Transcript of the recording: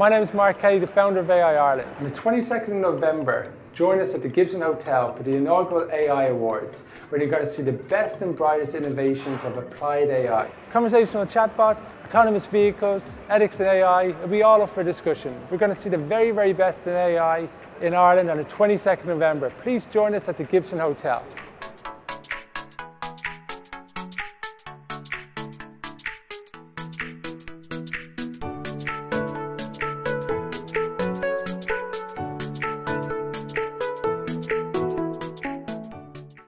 My name is Mark Kelly, the founder of AI Ireland. On the 22nd of November, join us at the Gibson Hotel for the inaugural AI Awards, where you're going to see the best and brightest innovations of applied AI. Conversational chatbots, autonomous vehicles, ethics in AI, it'll be all up for discussion. We're going to see the very, very best in AI in Ireland on the 22nd of November. Please join us at the Gibson Hotel.